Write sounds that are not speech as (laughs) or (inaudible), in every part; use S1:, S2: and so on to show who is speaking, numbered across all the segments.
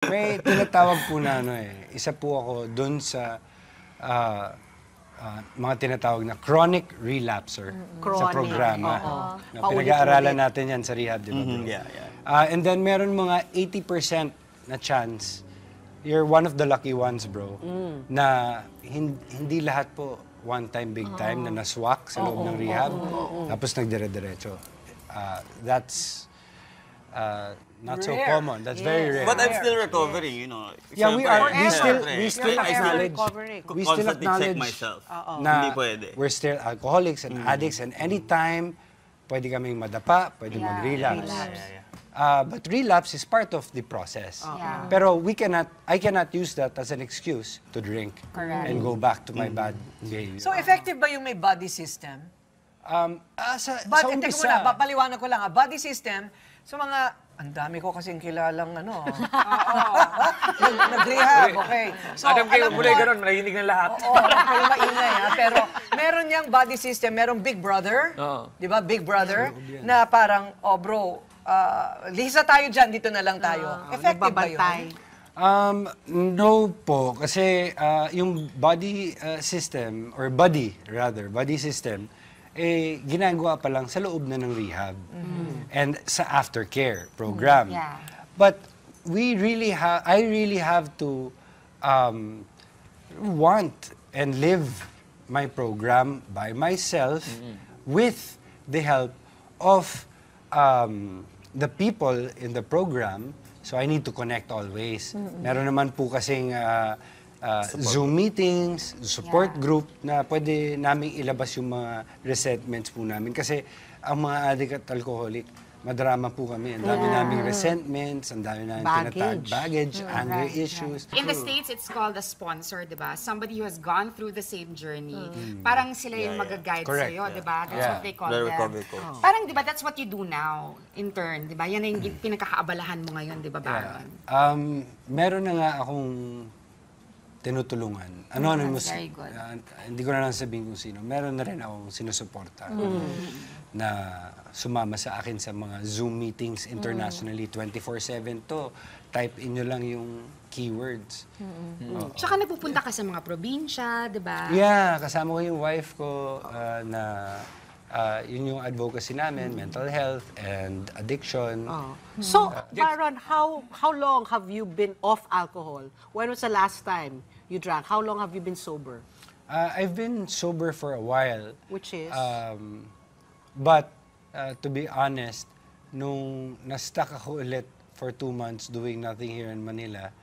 S1: May tinatawag po na ano eh, isa po ako doon sa ah, ah, mga tinatawag na chronic relapser sa
S2: Chronic,
S1: programa.
S2: oo.
S1: Na pinag-aaralan natin yan sa rehab, di ba? bro?
S3: Yeah, yeah.
S1: Ah, and then meron mga 80% na chance, you're one of the lucky ones, bro, na hin- hindi lahat po one time, big time, na naswak sa loob ng rehab, tapos nagdire-diretso. Ah, that's ah, not so
S4: Rare.
S1: common. That's very rare.
S3: But I'm still recovering, you know.
S1: Yeah, we are. We still, we
S3: I
S1: still
S3: still
S1: acknowledge.
S2: recovering.
S1: We still
S3: constantly check
S1: acknowledge
S3: myself.
S1: na
S3: Hindi pwede.
S1: we're still alcoholics and addicts and anytime pwede kaming madapa, pwede mag-relapse. Uh, but relapse is part of the process.
S5: Yeah.
S1: Pero we cannot, I cannot use that as an excuse to drink
S5: Correct.
S1: and go back to my bad behavior.
S4: So effective ba yung may body system?
S1: Um, ah, sa,
S4: But,
S1: sa
S4: eh, teka
S1: umpisa,
S4: muna, papaliwanag ko lang, ah, body system, sa mga, ang dami ko kasing kilalang ano. (laughs) Nag, nag-rehab, okay.
S6: Adam kayo muli
S4: ko-
S6: ganun, marinig ng lahat.
S4: Oo, kayo maingay ha. Pero meron niyang body system, merong Big Brother.
S6: Oo.
S4: Di ba? Big Brother. Na parang, oh bro, ah, lisa tayo dyan, dito na lang tayo. Effective ba yun?
S1: Um, no po. Kasi ah, yung body ah, system, or body rather, body system, eh, ginagawa pa lang sa loob na ng rehab. And sa aftercare program.
S5: Yeah.
S1: But we really have, I really have to um, want and live my program by myself with the help of um, the people in the program. So I need to connect always. Meron naman po kasing uh, uh, Zoom meetings, support
S5: Yeah.
S1: group na pwede naming ilabas yung mga resentments po namin. Kasi ang mga addict at alcoholic, madrama po kami. Ang dami naming resentments, ang dami namin
S2: Baggage.
S1: tinatag baggage, anger
S5: right,
S1: issues.
S5: In the States, it's called a sponsor, di ba? Somebody who has gone through the same journey. Parang sila yung
S3: Yeah, yeah.
S5: mag-guide
S1: Correct,
S5: sa'yo,
S1: yeah.
S5: di ba? That's
S1: Yeah.
S5: what they call
S3: The
S5: them.
S3: coach.
S5: Parang, di ba, that's what you do now, in turn, di ba? Yan ang yung pinagkakaabalahan mo ngayon, di ba, Baron?
S1: Um, meron na nga akong tinutulungan. Anonymous.
S5: That's very good.
S1: ah, hindi ko na lang sabihin kung sino. Meron na rin akong sinusuporta na sumama sa akin sa mga Zoom meetings internationally. 24-7 to. Type in nyo lang yung keywords. Oo.
S5: Tsaka nagpupunta ka sa mga probinsya, di ba?
S1: Yeah, kasama ko yung wife ko ah, na ah, yun yung advocacy namin, mental health and addiction.
S2: Oh. So, Baron, how how long have you been off alcohol? When was the last time you drank? How long have you been sober?
S1: Ah, I've been sober for a while.
S2: Which is?
S1: Um, but, uh, to be honest, nung na-stuck ako ulit for two months doing nothing here in Manila,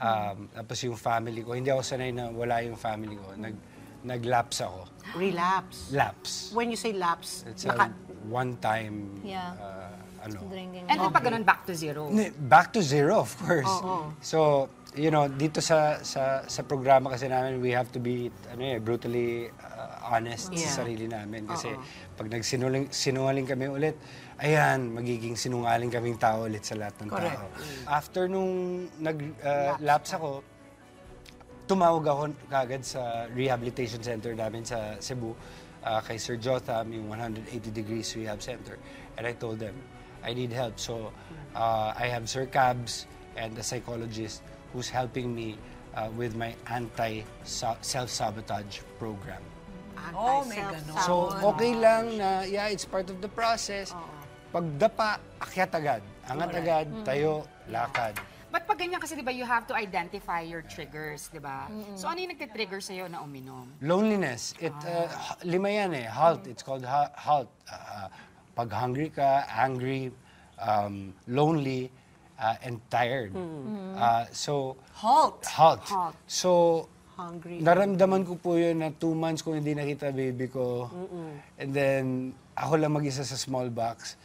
S1: um, tapos yung family ko, hindi ako sanay na wala yung family ko. Nag, nag-lapse ako.
S2: Relapse.
S1: Lapse.
S2: When you say lapse,
S1: It's a
S2: naka-
S1: one-time,
S5: Yeah.
S1: uh, ano.
S5: And then pag ganun, back to zero.
S1: Ni- Back to zero, of course.
S2: Oo.
S1: So, you know, dito sa sa sa programa kasi namin, we have to be ano eh, brutally uh, honest
S2: Yeah.
S1: sa sarili namin kasi pag nagsinungaling sinungaling kami ulit, ayan, magiging sinungaling kaming tao ulit sa lahat ng
S4: Correct.
S1: tao. After nung nag-lapse ako, tumawag ako kagad sa rehabilitation center namin sa Cebu uh, kay Sir Jotham, yung 180 Degrees Rehab Center. And I told them, I need help. So uh, I have Sir Cabs and a psychologist who's helping me uh, with my anti-self-sabotage program.
S4: Oh, may
S2: anti-self-sabotage.
S1: So okay lang na, yeah, it's part of the process. Pagdapa, akyat agad. Angat agad, tayo, lakad.
S5: But pag ganyan kasi, di ba, you have to identify your triggers, di ba? So ano yung nagtitrigger sa'yo na uminom?
S1: Loneliness. It uh, h- lima yan eh. Halt. It's called ha- halt. Uh, pag hungry ka, angry, um, lonely, uh, and tired. Uh, so
S4: Halt.
S1: halt.
S5: Halt.
S1: So
S2: hungry.
S1: naramdaman ko po yun na two months kung hindi nakita baby ko. And then ako lang mag-isa sa small box.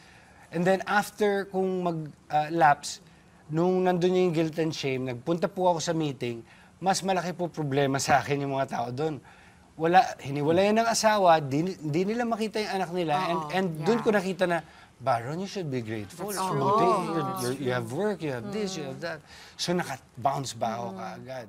S1: And then after kung mag-lapse, nung nandun yung guilt and shame, nagpunta po ako sa meeting, mas malaki po problema sa akin yung mga tao doon. Wala, hiniwalayan ng asawa, di, di nila makita yung anak nila. and and doon ko nakita na, Baron, you should be grateful. Buti, you're- you're- you have work, you have this, you have that. So naka-bounce ba ako kaagad.